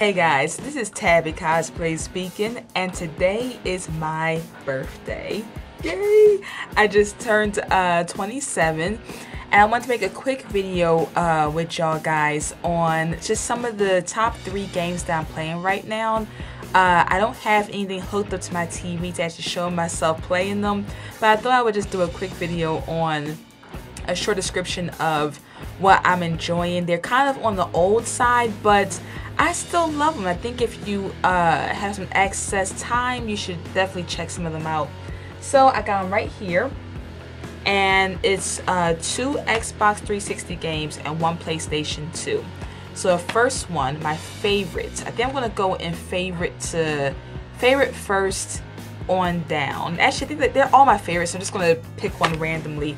Hey guys, this is Tabby Cosplay speaking, and today is my birthday. Yay! I just turned uh, 27, and I want to make a quick video uh, with y'all guys on just some of the top three games that I'm playing right now. Uh, I don't have anything hooked up to my TV to actually show myself playing them, but I thought I would just do a quick video on a short description of what I'm enjoying. They're kind of on the old side, but I still love them. I think if you uh, have some excess time, you should definitely check some of them out. So I got them right here. And it's uh, two Xbox 360 games and one PlayStation 2. So the first one, my favorite. I think I'm going to go in favorite to favorite first on down. Actually, I think that they're all my favorites. So I'm just going to pick one randomly.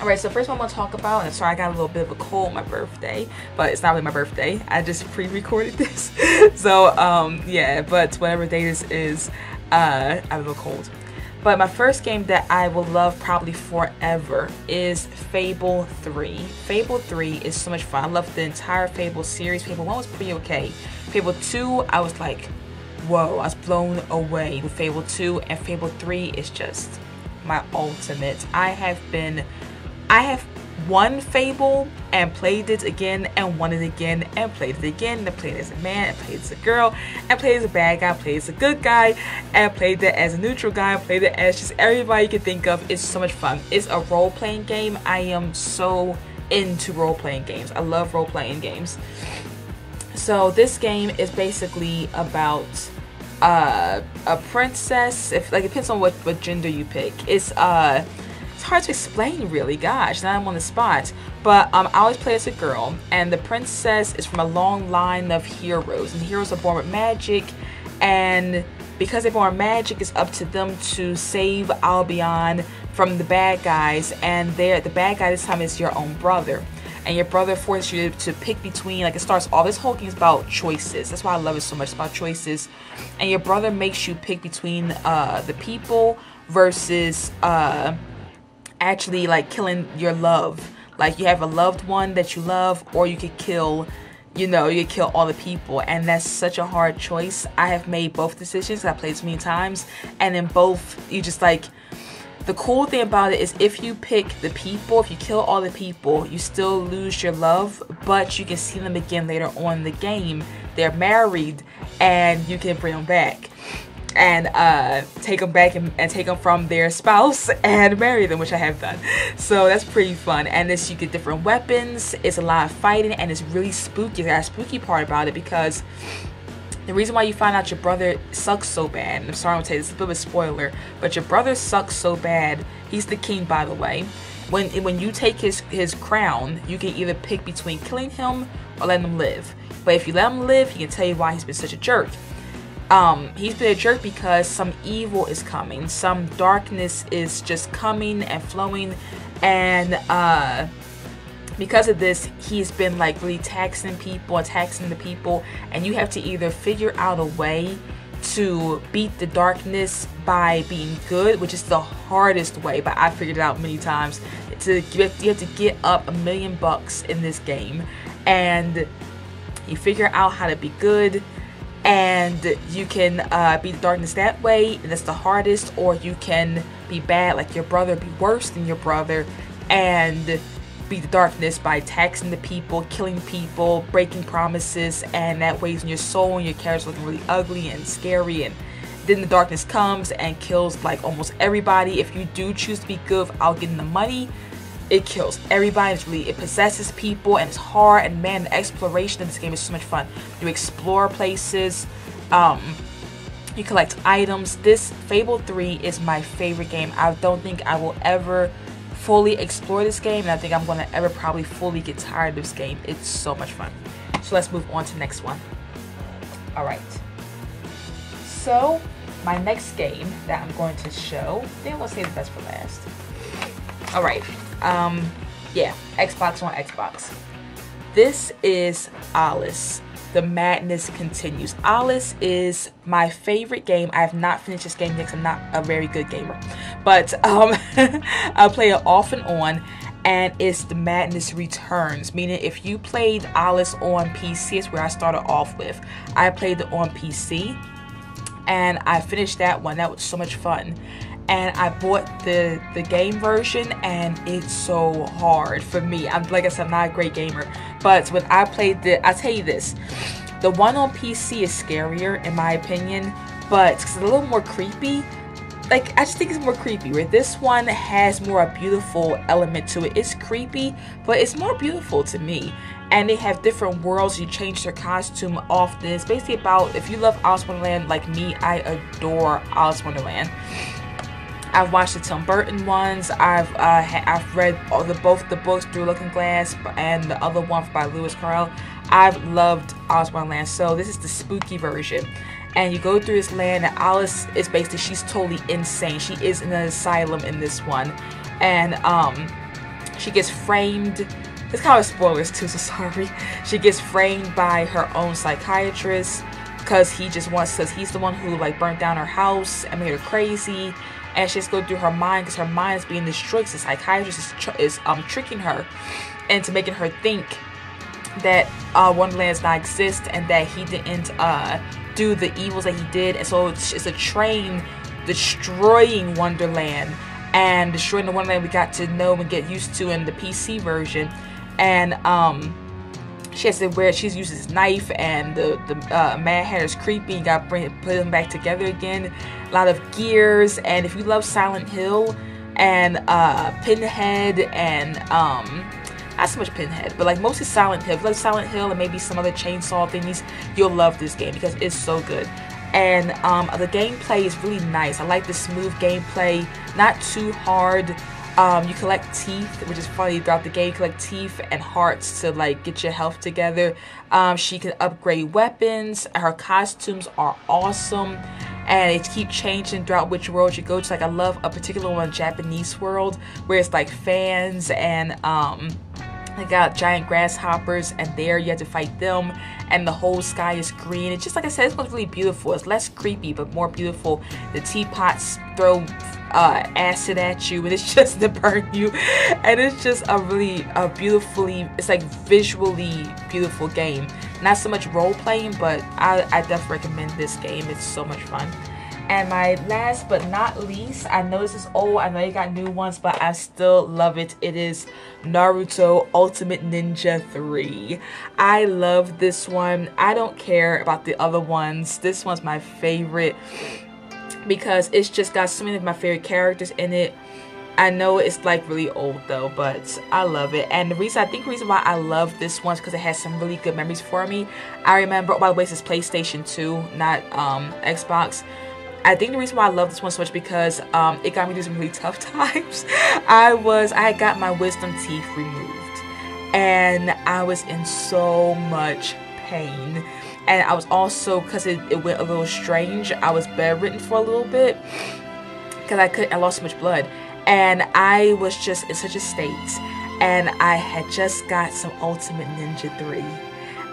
Alright, so first one I'm going to talk about, and sorry I got a little bit of a cold my birthday, but it's not really my birthday. I just pre-recorded this. so, um, yeah, but whatever day this is, uh, I have a little cold. But my first game that I will love probably forever is Fable 3. Fable 3 is so much fun. I love the entire Fable series. Fable 1 was pretty okay. Fable 2, I was like, whoa, I was blown away with Fable 2. And Fable 3 is just my ultimate. I have been I have won Fable and played it again and won it again and played it again and played as a man and played as a girl and played as a bad guy, played as a good guy and played it as a neutral guy, played it as just everybody you can think of. It's so much fun. It's a role-playing game. I am so into role-playing games. I love role-playing games. So this game is basically about uh, a princess. If like it depends on what what gender you pick. It's uh it's hard to explain really gosh now i'm on the spot. But um, i always play as a girl and the princess is from a long line of heroes and heroes are born with magic and because they're born magic it's up to them to save albion from the bad guys and they're the bad guy this time is your own brother. And your brother forces you to pick between like it starts all this whole game is about choices. That's why i love it so much it's about choices. And your brother makes you pick between uh the people versus uh actually like killing your love. Like you have a loved one that you love, or you could kill, you know, you could kill all the people, and that's such a hard choice. I have made both decisions. I played so many times, and in both, you just like. The cool thing about it is if you pick the people, if you kill all the people, you still lose your love, but you can see them again later on the game. They're married, and you can bring them back and uh, take them back and, and, take them from their spouse and marry them, which I have done. So that's pretty fun. And this, you get different weapons. It's a lot of fighting, and it's really spooky. A spooky part about it because the reason why you find out your brother sucks so bad, I'm sorry I'm gonna tell you, this is a bit of a spoiler, but your brother sucks so bad. He's the king, by the way. When when you take his his crown, you can either pick between killing him or letting him live. But if you let him live, he can tell you why he's been such a jerk um, he's been a jerk because some evil is coming, some darkness is just coming and flowing, and uh, because of this, he's been like really taxing people taxing the people, and you have to either figure out a way to beat the darkness by being good, which is the hardest way, but I figured it out many times. To get, you have to get up a million bucks in this game, and you figure out how to be good and you can uh, be the darkness that way and that's the hardest or you can be bad like your brother be worse than your brother and be the darkness by taxing the people killing people breaking promises and that weighs on your soul and your character's looking really ugly and scary and then the darkness comes and kills like almost everybody. If you do choose to be good without getting the money it kills everybody. It's really, it possesses people and it's hard. And man, the exploration of this game is so much fun. You explore places, um, you collect items. This Fable 3 is my favorite game. I don't think I will ever fully explore this game. And I think I'm going to ever probably fully get tired of this game. It's so much fun. So let's move on to the next one. All right. So my next game that I'm going to show, going to save the best for last. All right. Um, yeah, Xbox One, Xbox. This is Alice. The madness continues. Alice is my favorite game. I have not finished this game yet I'm not a very good gamer. But um, I play it off and on. and it's the Madness Returns. Meaning, if you played Alice on PC, it's where I started off with. I played it on PC, and I finished that one. That was so much fun. And I bought the the game version, and it's so hard for me. I'm like I said, I'm not a great gamer, but when I played the, I tell you this, the one on PC is scarier in my opinion, but it's a little more creepy like I just think it's more creepy. Where this one has more a beautiful element to it. It's creepy, but it's more beautiful to me. And they have different worlds. You change their costume often. It's basically about if you love Alice Wonderland like me. I adore Alice Wonderland. I've watched the Tim Burton ones. I've uh, I've read all the both the books through Looking Glass and the other one by Lewis Carroll. I've loved Alice Wonderland. So this is the spooky version and you go through this land and Alice is basically she's totally insane. She is in an asylum in this one. And um she gets framed it's kind of spoilers too, so sorry. She gets framed by her own psychiatrist because he just wants because he's the one who like burnt down her house and made her crazy and she's going through her mind because her mind is being destroyed the psychiatrist is, tr- is um tricking her into making her think that uh, Wonderland does not exist and that he didn't uh, do the evils that he did. And so it's, it's a train destroying Wonderland and destroying the Wonderland we got to know and get used to in the PC version. And um, she has to wear she's used this knife and the the uh, Mad Hatter's creepy. You got to bring put them back together again. A lot of gears. And if you love Silent Hill and uh, Pinhead and um, not so much Pinhead, but like mostly Silent Hill. like Silent Hill and maybe some other chainsaw thingies, you'll love this game because it's so good. And um, the gameplay is really nice. I like the smooth gameplay, not too hard. Um, you collect teeth, which is funny throughout the game. You collect teeth and hearts to like get your health together. Um, she can upgrade weapons. Her costumes are awesome, and they keep changing throughout which world you go to. Like I love a particular one, Japanese world, where it's like fans and um, they got giant grasshoppers, and there you have to fight them, and the whole sky is green. It's just like I said, it looks really beautiful. It's less creepy, but more beautiful. The teapots throw uh, acid at you, and it's just to burn you, and it's just a really a beautifully, it's like visually beautiful game. Not so much role playing, but I, I definitely recommend this game. It's so much fun. And my last but not least, I know this is old, I know you got new ones, but I still love it. It is Naruto Ultimate Ninja 3. I love this one. I don't care about the other ones. This one's my favorite because it's just got so many of my favorite characters in it. I know it's like really old though, but I love it. And the reason I think the reason why I love this one is because it has some really good memories for me. I remember, oh, by the way, this is PlayStation 2, not um, Xbox. I think the reason why I love this one so much because um, it got me through some really tough times. I was, I got my wisdom teeth removed and I was in so much pain. And I was also, because it, it went a little strange, I was bedridden for a little bit because I couldn't, I lost so much blood. And I was just in such a state. And I had just got some Ultimate Ninja 3.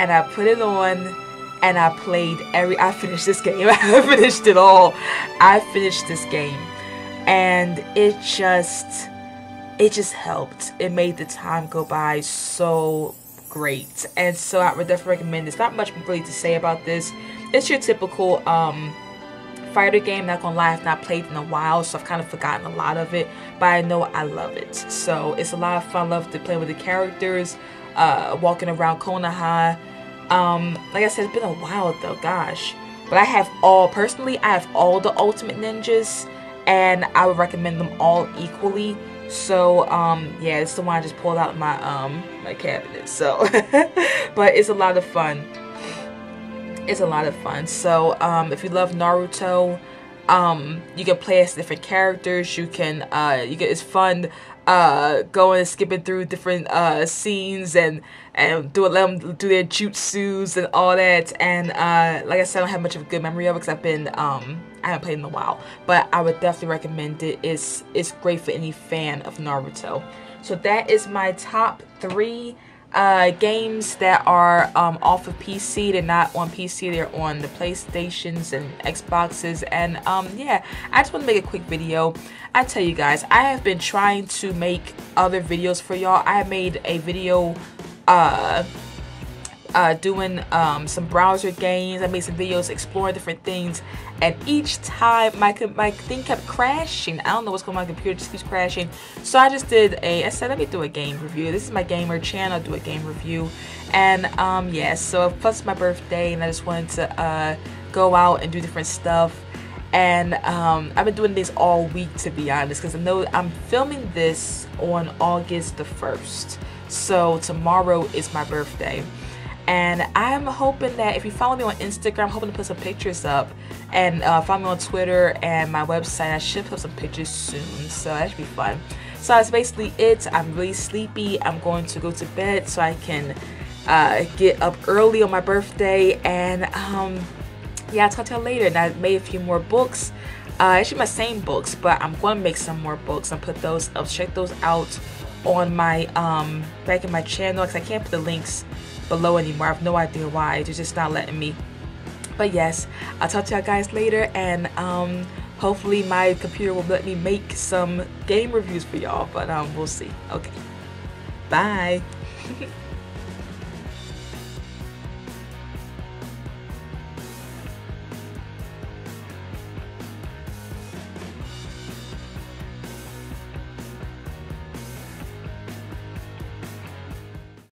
And I put it on and I played every I finished this game. I finished it all. I finished this game and it just it just helped. It made the time go by so great. And so I would definitely recommend this. Not much really to say about this. It's your typical um fighter game. Not gonna lie, I've not played in a while, so I've kind of forgotten a lot of it. But I know I love it. So it's a lot of fun. love to play with the characters, uh, walking around Konoha, um, like I said, it's been a while though, gosh. But I have all, personally, I have all the Ultimate Ninjas, and I would recommend them all equally. So, um, yeah, it's the one I just pulled out my, um, my cabinet. So, but it's a lot of fun. It's a lot of fun. So, um, if you love Naruto, um, you can play as different characters. You can, uh, you get, it's fun uh, going skipping through different uh, scenes and and do let them do their jutsus and all that. And uh, like I said, I don't have much of a good memory of it because I've been um, I haven't played in a while. But I would definitely recommend it. It's it's great for any fan of Naruto. So that is my top three uh, games that are um, off of PC. They're not on PC. They're on the PlayStations and Xboxes. And um, yeah, I just want to make a quick video. I tell you guys, I have been trying to make other videos for y'all. I made a video uh, uh, doing um, some browser games. I made some videos exploring different things, and each time my my thing kept crashing. I don't know what's going on. My computer just keeps crashing. So I just did a. I said let me do a game review. This is my gamer channel. do a game review, and um, yeah. So plus my birthday, and I just wanted to uh, go out and do different stuff. And um, I've been doing this all week to be honest, because I know I'm filming this on August the first. So tomorrow is my birthday and I'm hoping that if you follow me on Instagram, I'm hoping to put some pictures up. And uh, follow me on Twitter and my website. I should put some pictures soon, so that should be fun. So that's basically it. I'm really sleepy. I'm going to go to bed so I can uh, get up early on my birthday. And um, yeah, I'll talk to you later. And I made a few more books. Uh, actually, my same books, but I'm going to make some more books and put those up. Check those out on my um, back in my channel because I can't put the links below anymore. I have no idea why. It's just not letting me. But yes, I'll talk to y'all guys later and um, hopefully my computer will let me make some game reviews for y'all. But um, we'll see. Okay. Bye.